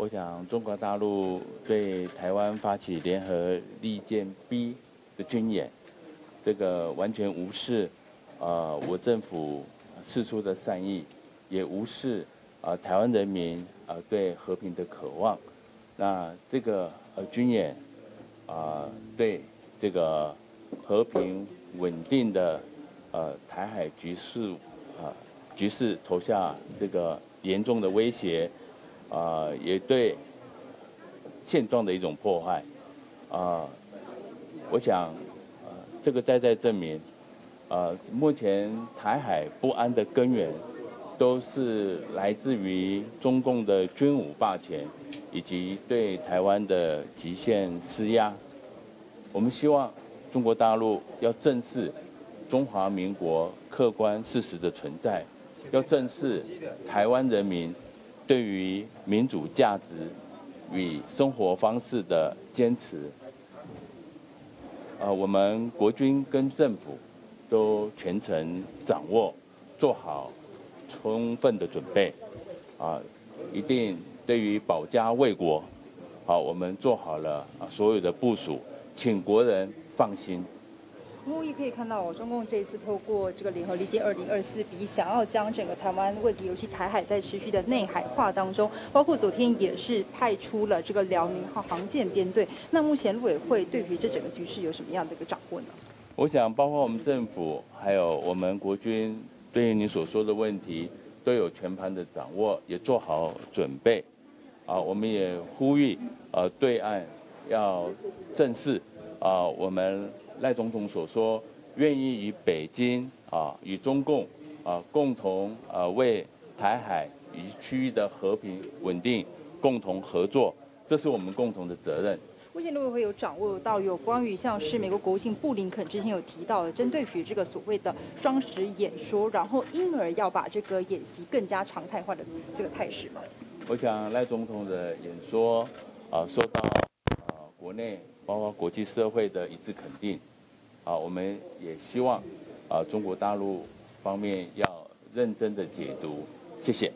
我想中国大陆对台湾发起联合利剑 B 的军演，这个完全无视啊我政府释出的善意，也无视啊台湾人民啊对和平的渴望。那这个呃军演啊对这个和平稳定的呃台海局势啊局势投下这个严重的威胁。啊，也对现状的一种破坏，啊，我想，呃，这个再再证明，呃，目前台海不安的根源，都是来自于中共的军武霸权，以及对台湾的极限施压。我们希望中国大陆要正视中华民国客观事实的存在，要正视台湾人民。对于民主价值与生活方式的坚持，呃，我们国军跟政府都全程掌握，做好充分的准备，啊，一定对于保家卫国，好，我们做好了啊所有的部署，请国人放心。我们也可以看到，中共这一次透过这个联合利剑二零二四比想要将整个台湾问题，尤其台海在持续的内海化当中，包括昨天也是派出了这个辽宁号航舰编队。那目前陆委会对于这整个局势有什么样的一个掌握呢？我想，包括我们政府，还有我们国军，对于你所说的问题，都有全盘的掌握，也做好准备。啊，我们也呼吁，呃，对岸要正视，啊，我们。赖总统所说，愿意与北京啊，与中共啊，共同啊，为台海与区域的和平稳定共同合作，这是我们共同的责任。目前陆委会有掌握到有关于像是美国国务卿布林肯之前有提到的，针对于这个所谓的双十演说，然后因而要把这个演习更加常态化的这个态势吗？我想赖总统的演说啊，受到啊国内包括国际社会的一致肯定。啊，我们也希望啊，中国大陆方面要认真的解读，谢谢。